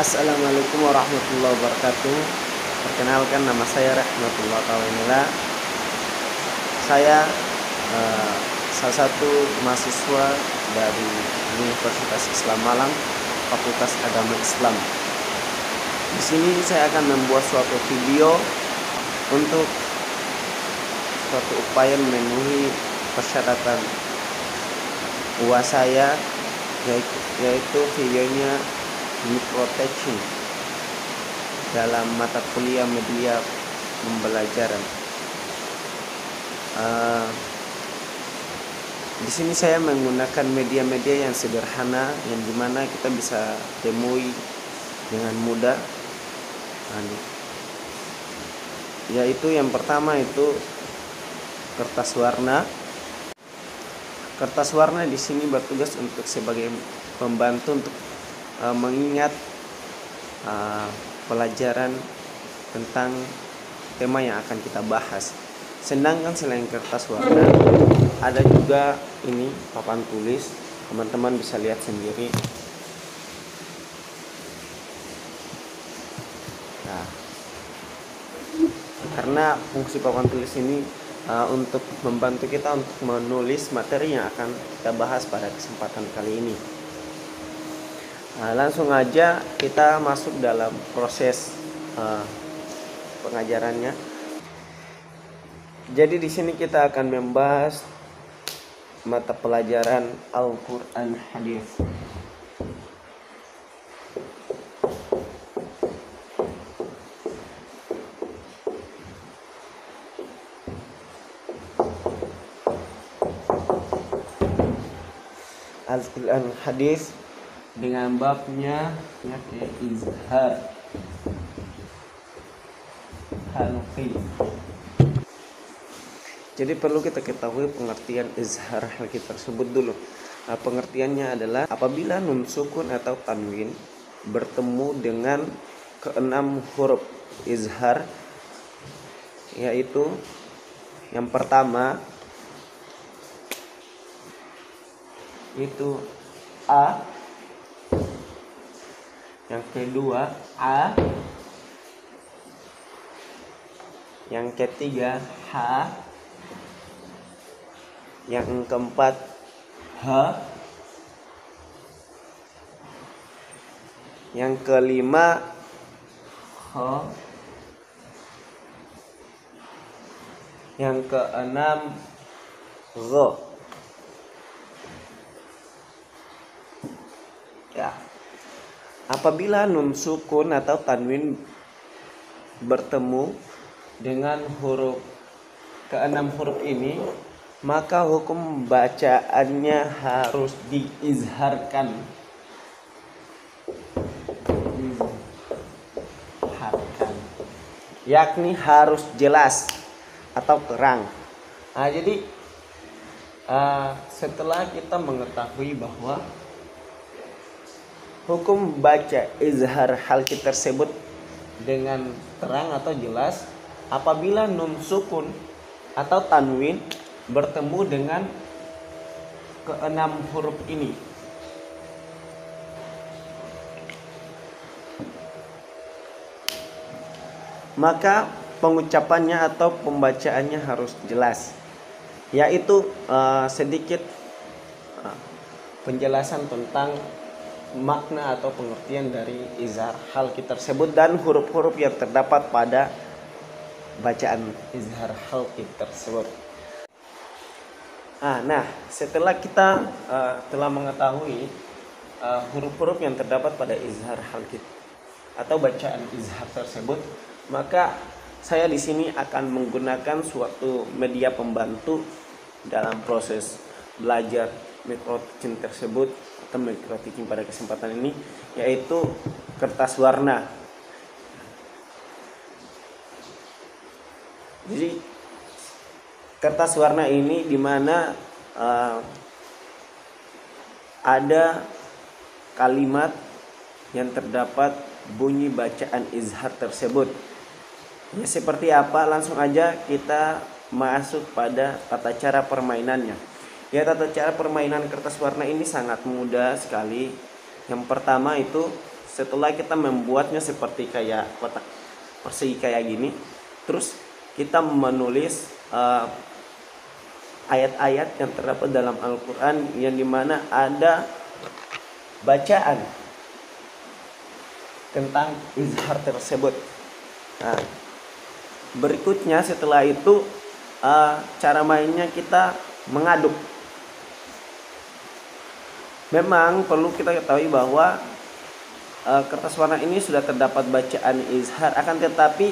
Assalamualaikum warahmatullahi wabarakatuh. Perkenalkan nama saya Rahmatullah Tawanila. Saya uh, salah satu mahasiswa dari Universitas Islam Malang, Fakultas Agama Islam. Di sini saya akan membuat suatu video untuk suatu upaya memenuhi persyaratan UAS saya yaitu videonya microteaching dalam mata kuliah media pembelajaran. Uh, di sini saya menggunakan media-media yang sederhana yang di mana kita bisa temui dengan mudah. Nah, yaitu yang pertama itu kertas warna. Kertas warna di sini bertugas untuk sebagai pembantu untuk uh, mengingat uh, pelajaran tentang tema yang akan kita bahas. Sedangkan selain kertas warna, ada juga ini papan tulis. Teman-teman bisa lihat sendiri. Nah, karena fungsi papan tulis ini uh, untuk membantu kita untuk menulis materi yang akan kita bahas pada kesempatan kali ini. Nah, langsung aja kita masuk dalam proses uh, pengajarannya. Jadi di sini kita akan membahas mata pelajaran Al-Qur'an Hadis. Al-Quran Hadis dengan babnya yakni izhar. Halqi jadi perlu kita ketahui pengertian izhar halqi tersebut dulu. Nah, pengertiannya adalah apabila nun sukun atau tanwin bertemu dengan keenam huruf izhar yaitu yang pertama itu a yang kedua A. Yang ketiga H. Yang keempat H. Yang kelima H. Yang keenam G Apabila nun sukun atau tanwin bertemu dengan huruf keenam huruf ini, maka hukum bacaannya harus diizharkan. Yakni harus jelas atau terang. Nah, jadi uh, setelah kita mengetahui bahwa hukum baca izhar hal tersebut dengan terang atau jelas apabila nun sukun atau tanwin bertemu dengan keenam huruf ini. Maka pengucapannya atau pembacaannya harus jelas yaitu uh, sedikit uh, penjelasan tentang makna atau pengertian dari izhar hal kita tersebut dan huruf-huruf yang terdapat pada bacaan izhar hal kita tersebut. Ah, nah, setelah kita uh, telah mengetahui uh, huruf-huruf yang terdapat pada izhar hal kita atau bacaan izhar tersebut, maka saya di sini akan menggunakan suatu media pembantu dalam proses belajar metode tersebut atau micro pada kesempatan ini yaitu kertas warna. Jadi kertas warna ini di mana uh, ada kalimat yang terdapat bunyi bacaan izhar tersebut. Ya, seperti apa? Langsung aja kita masuk pada tata cara permainannya. Ya tata cara permainan kertas warna ini sangat mudah sekali. Yang pertama itu setelah kita membuatnya seperti kayak kotak persegi kayak gini terus kita menulis uh, ayat-ayat yang terdapat dalam Al-Quran yang di mana ada bacaan tentang izhar tersebut. Nah, berikutnya setelah itu uh, cara mainnya kita mengaduk. Memang perlu kita ketahui bahwa uh, kertas warna ini sudah terdapat bacaan izhar akan tetapi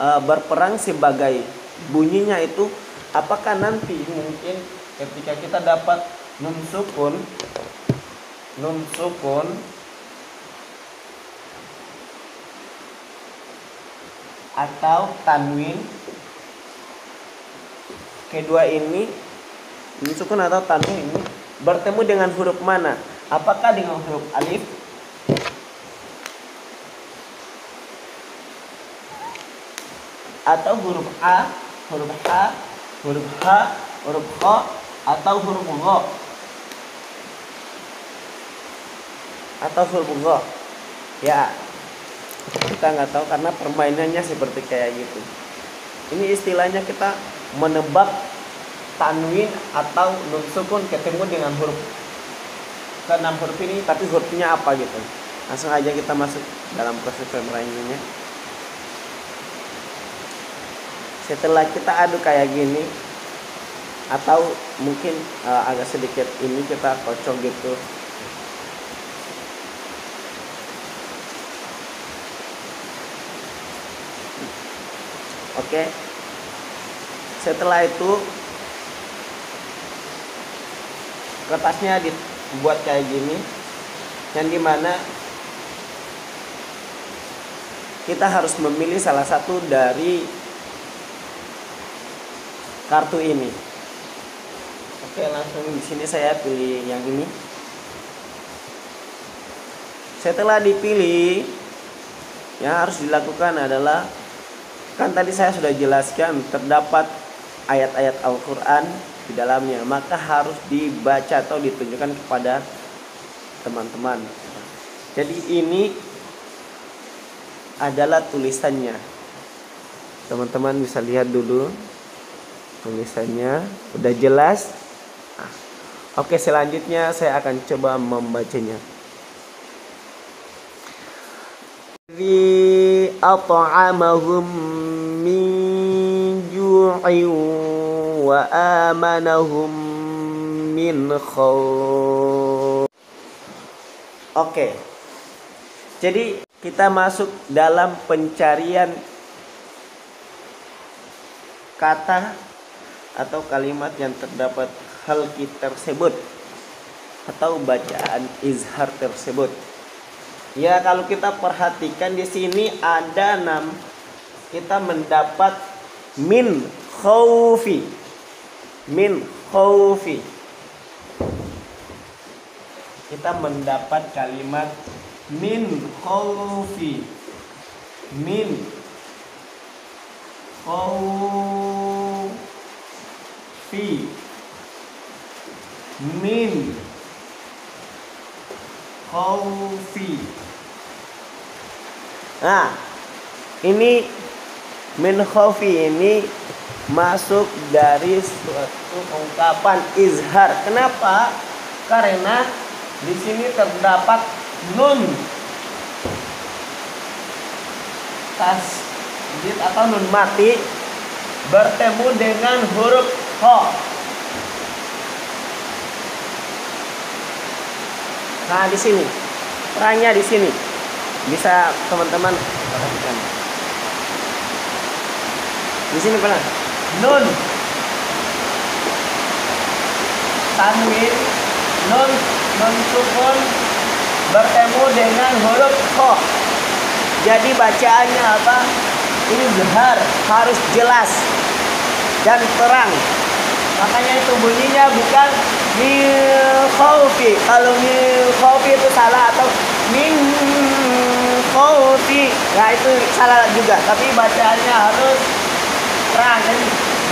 uh, berperang sebagai bunyinya itu apakah nanti mungkin ketika kita dapat nun sukun nun sukun atau tanwin kedua ini nun sukun atau tanwin ini bertemu dengan huruf mana apakah dengan huruf alif atau huruf A, huruf A, huruf H, huruf O, atau huruf G. Atau huruf G. Ya, kita nggak tahu karena permainannya seperti kayak gitu. Ini istilahnya kita menebak tanwin atau nun sukun ketemu dengan huruf keenam huruf ini tapi hurufnya apa gitu. Langsung aja kita masuk dalam proses permainannya. setelah kita aduk kayak gini atau mungkin uh, agak sedikit ini kita kocok gitu oke setelah itu kertasnya dibuat kayak gini yang di mana kita harus memilih salah satu dari kartu ini. Oke, langsung di sini saya pilih yang ini. Setelah dipilih, yang harus dilakukan adalah kan tadi saya sudah jelaskan terdapat ayat-ayat Al-Qur'an di dalamnya, maka harus dibaca atau ditunjukkan kepada teman-teman. Jadi ini adalah tulisannya. Teman-teman bisa lihat dulu tulisannya udah jelas nah, oke selanjutnya saya akan coba membacanya di at'amahum amanahum min khawf Oke. Jadi kita masuk dalam pencarian kata atau kalimat yang terdapat hal tersebut atau bacaan izhar tersebut. Ya kalau kita perhatikan di sini ada enam kita mendapat min khaufi min khaufi kita mendapat kalimat min khaufi min khaufi fi min khawfi. Nah ini min khawfi ini masuk dari suatu ungkapan izhar. Kenapa? Karena di sini terdapat nun. Tasdid atau nun mati bertemu dengan huruf ho nah di sini. Perannya di sini. Bisa teman-teman perhatikan. Di sini pelan nun. Tanwin. Nun. Nun sukun. Bertemu dengan huruf ho jadi bacaannya apa? Ini zahar harus jelas. Dan terang. Makanya itu bunyinya bukan mil khawfi. Kalau mil khawfi itu salah atau min khawfi. Nah itu salah juga. Tapi bacaannya harus jadi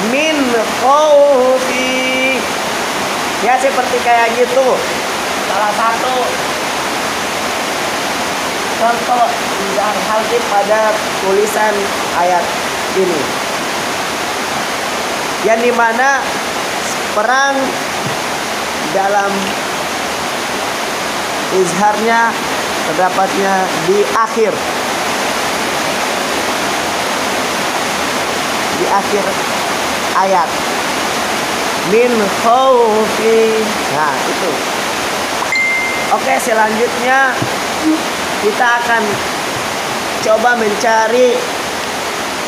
min khawfi ya seperti kayak gitu. Salah satu contoh izhar halkit pada tulisan ayat ini. Yang di mana perang dalam izharnya terdapatnya di akhir di akhir ayat. Min khawfi. Nah itu. Oke selanjutnya kita akan coba mencari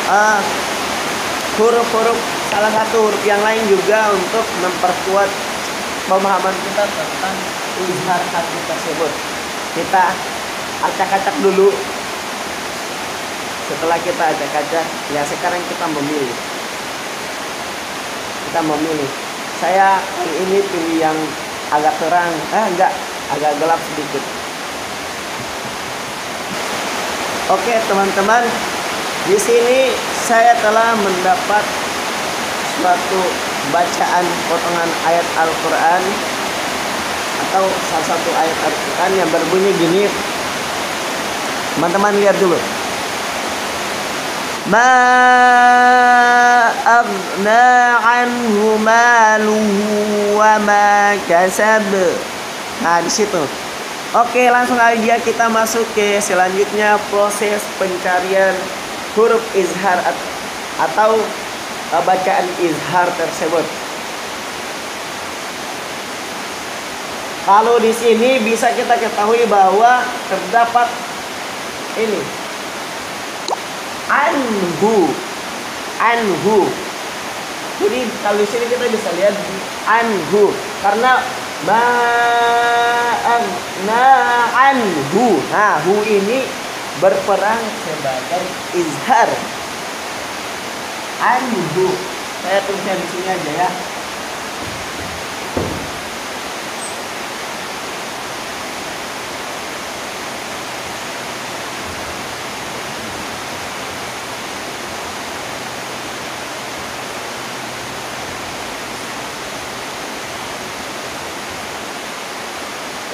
uh, huruf-huruf salah satu huruf yang lain juga untuk memperkuat pemahaman kita tentang izhar hati tersebut. Kita acak-acak dulu setelah kita acak-acak ya sekarang kita memilih. Kita memilih. Saya ini pilih yang agak terang. Eh enggak. Agak gelap sedikit. Oke teman-teman. Di sini saya telah mendapat suatu bacaan potongan ayat Al-Quran atau salah satu ayat Al-Quran yang berbunyi gini. Teman-teman lihat dulu aghna anhu maluhu wa ma kasab. Nah di situ. Oke langsung aja kita masuk ke selanjutnya proses pencarian huruf izhar atau bacaan izhar tersebut. Kalau di sini bisa kita ketahui bahwa terdapat ini anhu anhu. Jadi kalau di sini kita bisa lihat anhu karena na anhu. Nah, hu ini berperan sebagai izhar. Anhu. Saya tulisnya di sini aja ya.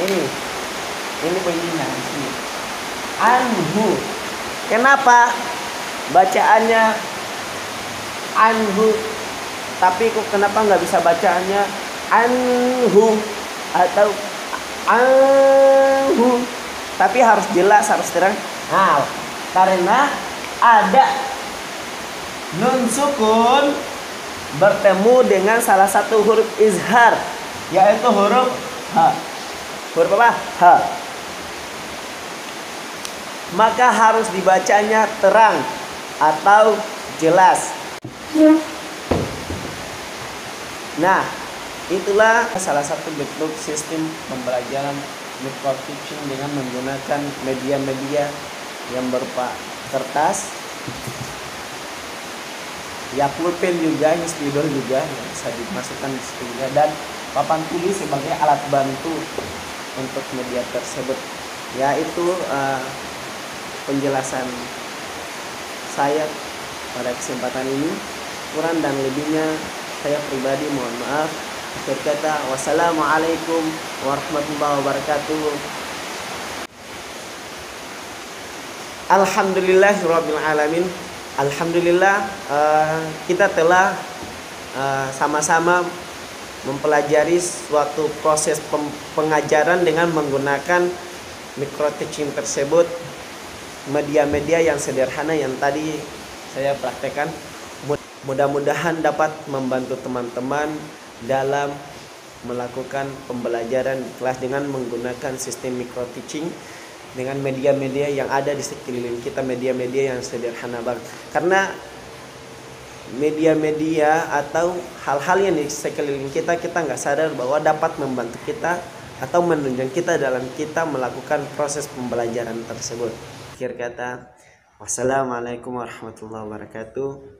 Ini. Ini di sini. Anhu. Kenapa? Bacaannya anhu. Tapi kok kenapa nggak bisa bacaannya anhu? Atau anhu? Tapi harus jelas harus terang. Nah karena ada nun sukun bertemu dengan salah satu huruf izhar yaitu huruf ha huruf apa? H. Maka harus dibacanya terang atau jelas. Nah, itulah salah satu bentuk sistem pembelajaran micro teaching dengan menggunakan media-media yang berupa kertas, ya pulpen juga, spidol juga yang bisa dimasukkan di situ juga dan papan tulis sebagai alat bantu untuk media tersebut. Yaitu uh, penjelasan saya pada kesempatan ini. Kurang dan lebihnya saya pribadi mohon maaf. Berkata wassalamualaikum warahmatullahi wabarakatuh. Alhamdulillahirrabbilalamin Alhamdulillah uh, kita telah uh, sama-sama uh, mempelajari suatu proses pengajaran dengan menggunakan micro teaching tersebut. Media-media yang sederhana yang tadi saya praktekkan. Mudah-mudahan dapat membantu teman-teman dalam melakukan pembelajaran kelas dengan menggunakan sistem micro teaching dengan media-media yang ada di sekeliling kita media-media yang sederhana banget. Karena media-media atau hal-hal yang di sekeliling kita kita nggak sadar bahwa dapat membantu kita atau menunjang kita dalam kita melakukan proses pembelajaran tersebut. Akhir kata, wassalamualaikum warahmatullahi wabarakatuh.